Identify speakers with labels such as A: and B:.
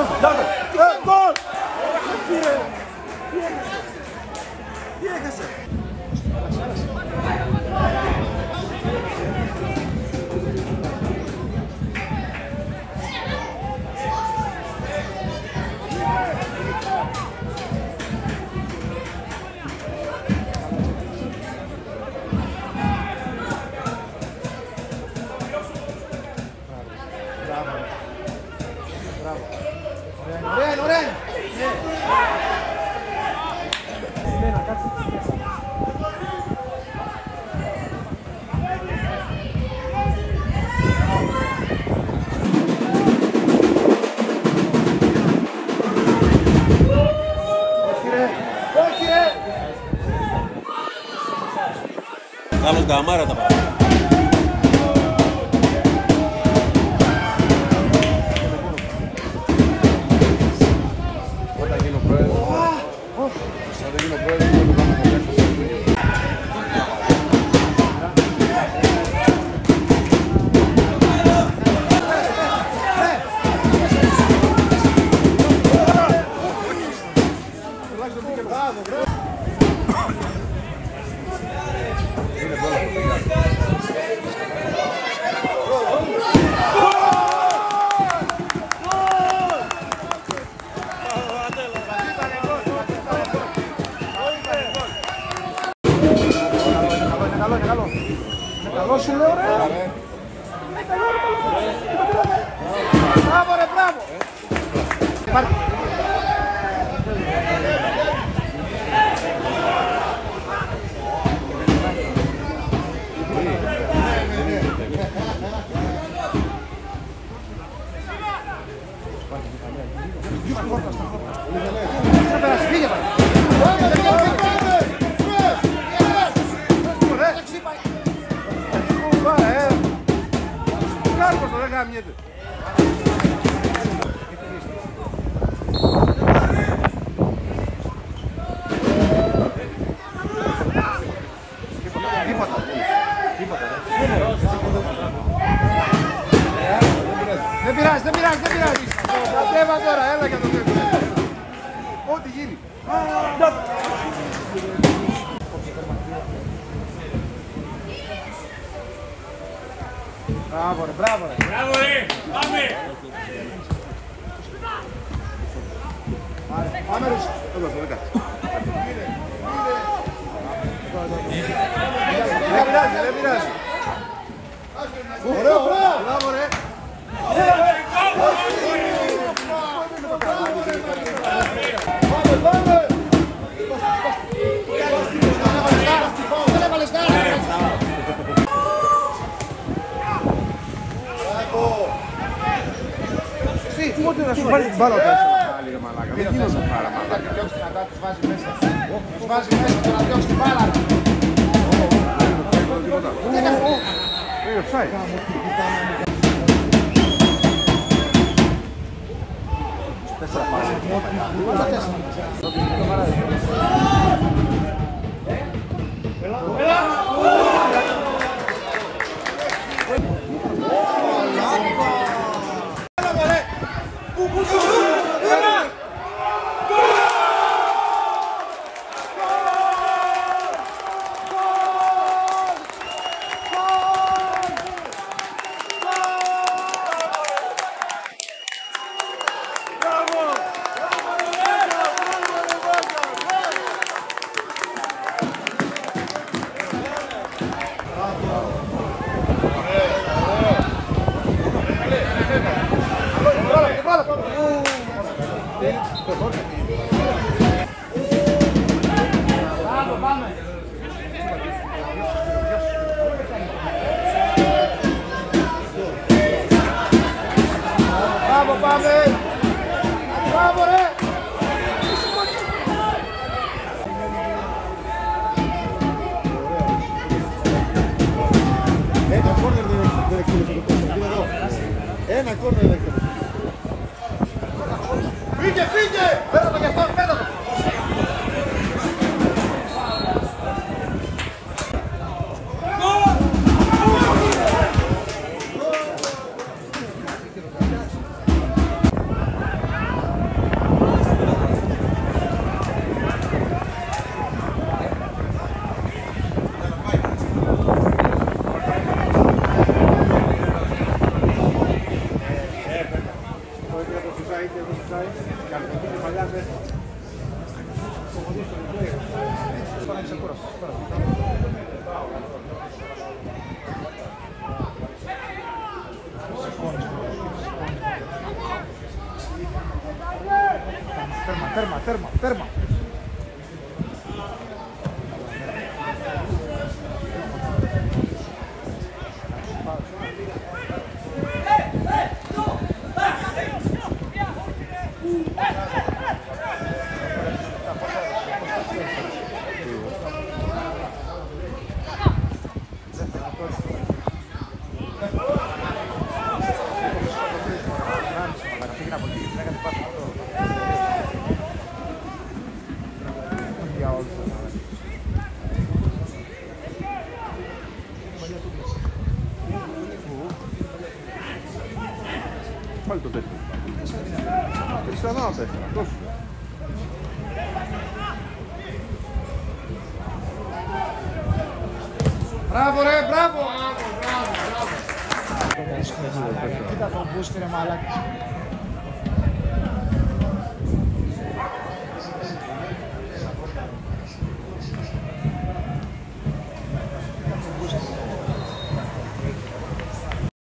A: Gol! Thank you.
B: Άλλος γκαμάρα τα παρά.
C: Όταν γίνω πρόεδρος, όταν γίνω πρόεδρος,
A: καλό, είναι καλό. Είναι καλό σου λέω ρε. Είναι καλό, είναι καλό. Μπράβο ρε, μπράβο. Υπάρχει. Δεν πειράζει, δεν πειράζει. Κατέβα τώρα, έλα για το τέλος. Ό,τι γίνει. Μπράβο ρε, μπράβο ρε.
D: Μπράβο ρε, πάμε!
A: Πάμε ρε.
C: Έλα, στο δέκα.
A: Δεν πειράζει, δεν πειράζει. Ωραίο, ωραίο. Μπράβο ρε. Να σου πάρει την μπάλα όταν είσαι
C: Άλλη, ρε μαλάκα. Δεν γίνονται πάρα μαλάκα.
A: διώξει δυνατά, τους βάζει μέσα. Τους βάζει μέσα και να διώξει την μπάλα.
C: Είναι offside.
A: Μπράβο, πάμε. Μπράβο, ρε.
C: Ένα κόρνερ δεν είτε εδώ
A: στο site, και αν δεν παλιά δεν Τέρμα, τέρμα, τέρμα, τέρμα. Για όλους.
C: Πάλι το τέσσερα. Ξανά τέσσερα. Τόσο.
A: Μπράβο ρε, μπράβο! Κοίτα τον μπούστι ρε μαλάκα.